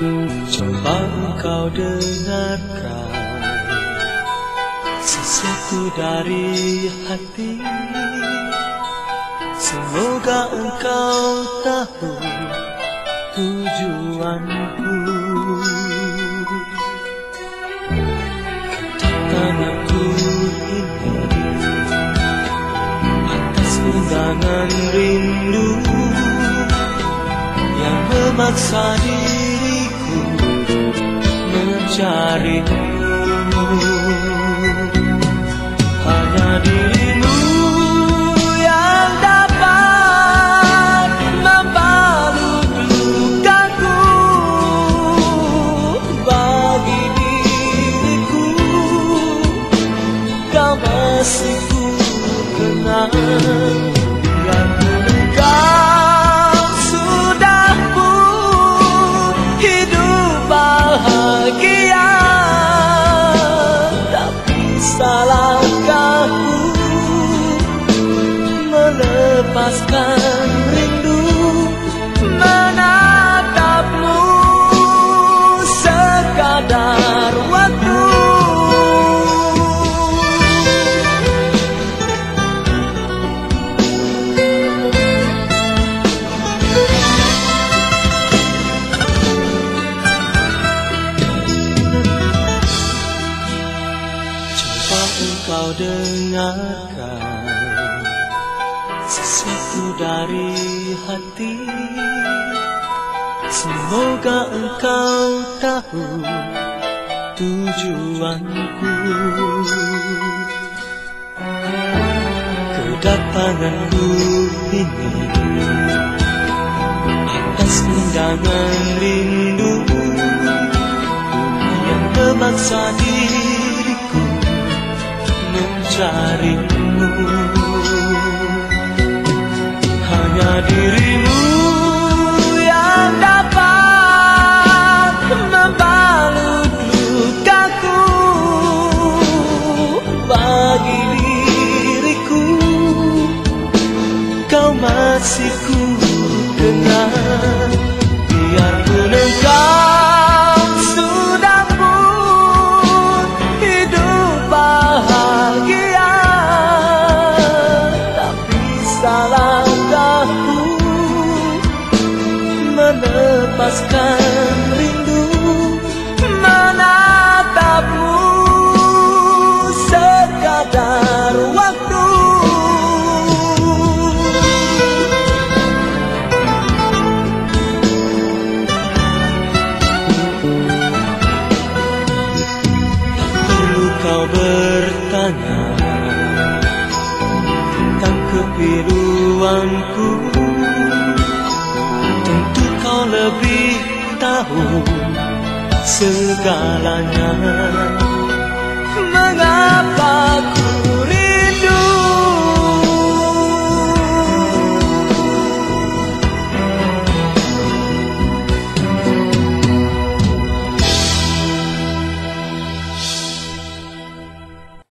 Coba engkau dengarkan Sesuatu dari hati. Semoga engkau tahu tujuanku. Tanahku ini Atas undangan rindu Yang memaksa diri hanya dirimu yang dapat membalut lukaku Bagi diriku. Kau masih ku Engkau dengarkan Sesuatu dari hati. Semoga engkau tahu tujuanku. Kedatanganku ini Atas undangan rindu Yang memaksa diriku mencarimu Hanya dirimu yang dapat membalut lukaku. Bagi diriku kau masih ku Tapi salahkahku melepaskan rindu Menatapmu sekadar waktu. Perlu kau bertanya Tentu kau lebih tahu segalanya